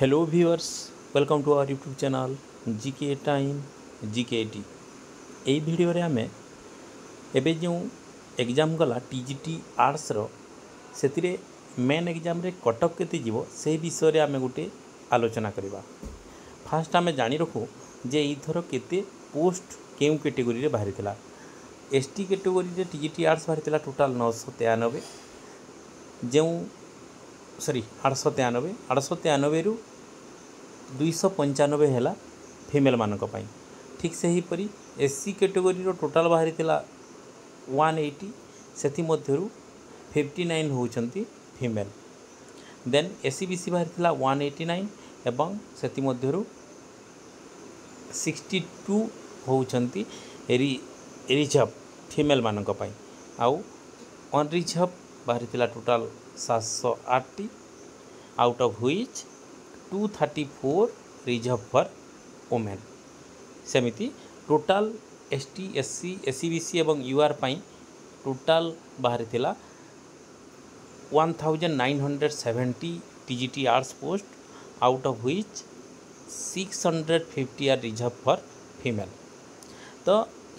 hello viewers welcome to our YouTube channel G K time G K T ଏହି ଭିଡ଼ିଓରେ ଆମେ ଏବେ ଯେଉଁ ଏକ୍ଜାମ୍ ଗଲା ଟି ଜି ଟି ଆର୍ଟ୍ସର ସେଥିରେ ମେନ୍ ଏକ୍ଜାମ୍ରେ କଟକ କେତେ ଯିବ ସେ ବିଷୟରେ ଆମେ ଗୋଟିଏ ଆଲୋଚନା କରିବା ଫାର୍ଷ୍ଟ ଆମେ ଜାଣି ରଖୁ ଯେ ଏଇଥର କେତେ ପୋଷ୍ଟ କେଉଁ କ୍ୟାଟେଗୋରୀରେ ବାହାରିଥିଲା ଏସ୍ ଟି କ୍ୟାଟେଗୋରୀରେ ଟି ଜି ଟି ଆର୍ଟ୍ସ ବାହାରିଥିଲା ଟୋଟାଲ୍ ନଅଶହ ତେୟାନବେ ଯେଉଁ ସରି ଆଠଶହ ତେୟାନବେ ଆଠଶହ ତେୟାନବେରୁ ଦୁଇଶହ ପଞ୍ଚାନବେ ହେଲା ଫିମେଲ୍ମାନଙ୍କ ପାଇଁ ଠିକ୍ ସେହିପରି ଏସ୍ ସି କ୍ୟାଟେଗୋରିର ଟୋଟାଲ୍ ବାହାରିଥିଲା ୱାନ୍ ଏଇଟି ସେଥିମଧ୍ୟରୁ ଫିଫ୍ଟି ନାଇନ୍ ହେଉଛନ୍ତି female then S C B C ବାହାରିଥିଲା ୱାନ୍ ଏଇଟି ନାଇନ୍ ଏବଂ ସେଥିମଧ୍ୟରୁ ସିକ୍ସଟି ଟୁ ହେଉଛନ୍ତି ରି ରିଜର୍ଭ ଫିମେଲ୍ମାନଙ୍କ ପାଇଁ ଆଉ ଅନ୍ରିଜର୍ଭ ବାହାରିଥିଲା ଟୋଟାଲ୍ ସାତଶହ ଆଠଟି out of which two thirty four reserve for women ସେମିତି total S T S C S C B C ଏବଂ ୟୁ ଆର୍ ପାଇଁ ଟୋଟାଲ୍ ବାହାରିଥିଲା one thousand nine hundred seventy T G T arts post out of which six hundred fifty are reserve for female ତ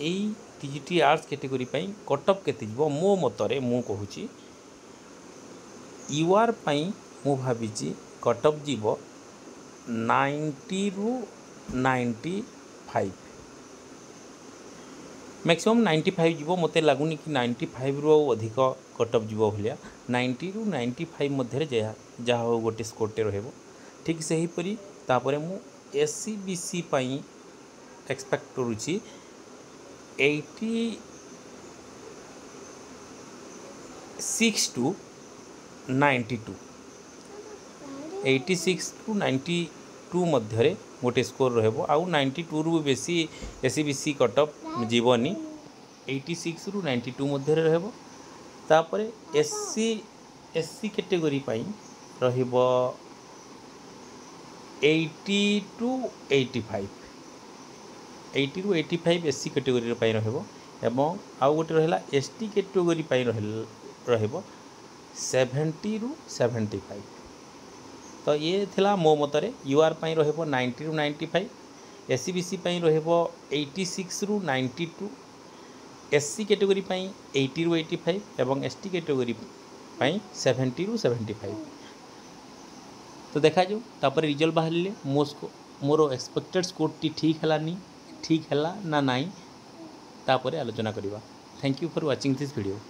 ଏଇ T G T arts category ପାଇଁ cutoff କେତେ ଯିବ ମୋ ମତରେ ମୁଁ କହୁଛି ୟୁଆର୍ ପାଇଁ ମୁଁ ଭାବିଛି କଟ୍ ଅଫ୍ ଯିବ ନାଇଣ୍ଟିରୁ ninety five maximum ninety five ଯିବ ମୋତେ ଲାଗୁନି କି ନାଇଣ୍ଟି ଫାଇଭ୍ରୁ ଆଉ ଅଧିକ କଟ୍ ଅଫ୍ ଯିବ ଭଳିଆ ନାଇଣ୍ଟିରୁ ନାଇଣ୍ଟି ଫାଇଭ୍ ମଧ୍ୟରେ ଯାହା ଯାହା ହଉ ଗୋଟେ ସ୍କୋର୍ଟେ ରହିବ ଠିକ୍ ସେହିପରି ତାପରେ ମୁଁ ଏସ୍ ସି ବି ସି ପାଇଁ ଏକ୍ସପେକ୍ଟ କରୁଛି eighty six to ninety two eighty ସିକ୍ସରୁ ninety two ମଧ୍ୟରେ ଗୋଟେ ସ୍କୋର୍ ରହିବ ଆଉ ନାଇଣ୍ଟି ଟୁରୁ ବି ବେଶୀ S C B C cut off ଯିବନି ଏଇଟି ସିକ୍ସରୁ ନାଇଣ୍ଟି ଟୁ ମଧ୍ୟରେ ରହିବ ତାପରେ S C S C category ପାଇଁ ରହିବ eighty two eighty five ଏଇଟିରୁ eighty five S C category ପାଇଁ ରହିବ ଏବଂ ଆଉ ଗୋଟେ ରହିଲା ଏସ୍ ଟି କାଟେଗୋରୀ ପାଇଁ ରହିବ ସେଭେଣ୍ଟି ରୁ ସେଭେଣ୍ଟି ଫାଇଭ୍ ତ ଇଏ ଥିଲା ମୋ ମତରେ ୟୁ ଆର୍ ପାଇଁ ରହିବ ନାଇଣ୍ଟିରୁ ninety five S C B C ପାଇଁ ରହିବ eighty ସିକ୍ସରୁ ninety two S C category ପାଇଁ ଏଇଟିରୁ ଏଇଟି ଫାଇଭ୍ ଏବଂ ଏସ୍ ଟି କ୍ୟାଟେଗୋରୀ ପାଇଁ ସେଭେଣ୍ଟିରୁ ସେଭେଣ୍ଟି ଫାଇଭ୍ ତ ଦେଖାଯାଉ ତାପରେ ରିଜଲ୍ଟ ବାହାରିଲେ ମୋ ମୋର ଏକ୍ସପେକ୍ଟେଡ଼ ସ୍କୋରଟି ଠିକ୍ ହେଲାନି ଠିକ୍ ହେଲା ନା ନାହିଁ ତାପରେ ଆଲୋଚନା କରିବା thank you for watching this video